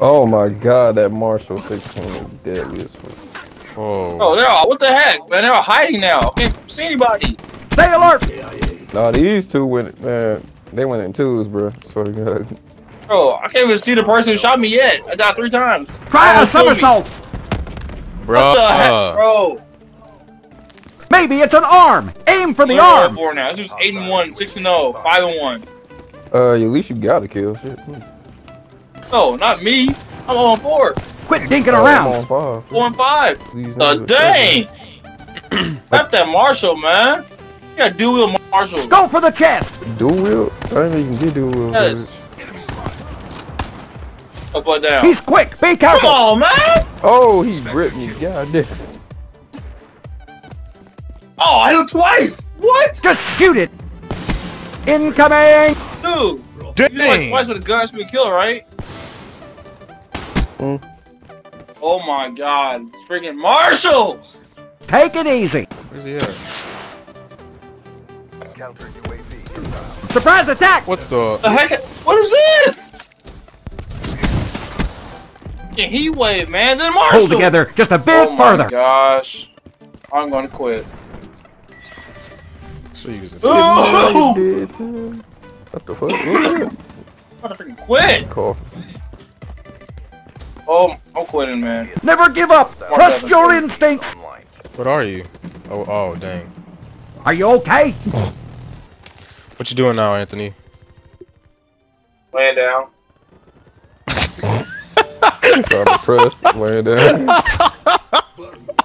Oh my god, that Marshal 16 is deadly as fuck. Oh. Oh, they're all, what the heck, man? They're all hiding now. I can't see anybody. Stay alert! Nah, these two went, man, they went in twos, bro. Swear to God. Bro, I can't even see the person who shot me yet. I died three times. Try a Almost killed me. somersault! Bruh. What the heck, bro? Maybe it's an arm! Aim for the We're arm! Four now. It's just eight and one, six and zero, five and one. Uh, at least you got a kill, shit. No, not me. I'm on four, Quit dinking Oh, I'm around! on five. four and five. These Uh, dang! F that Marshal, man. You got dual wield Marshal. Go for the chest! Dual wield? I didn't even get dual wield. Yes. Up or down. He's quick! Be careful. Come careful! on, man! Oh, he ripped me. God damn. Oh, I hit him twice. What, Just shoot it! Incoming! dude? You like Dang. twice with a gun, should be a killer, right? Mm. Oh my God! Freaking Marshal! Take it easy! Where's he at? Surprise attack! What the? The heck? What is this? Can he wave, man? Then Marshal. Hold together just a bit Oh my further! gosh! I'm gonna quit. So you was Oh! What the fuck? What's that? I'm gonna freaking quit. Cough. Oh, I'm quitting, man. Never give up! Trust your instincts! What are you? Oh, oh, dang. Are you okay? What you doing now, Anthony? Laying down. So depressed. Laying down.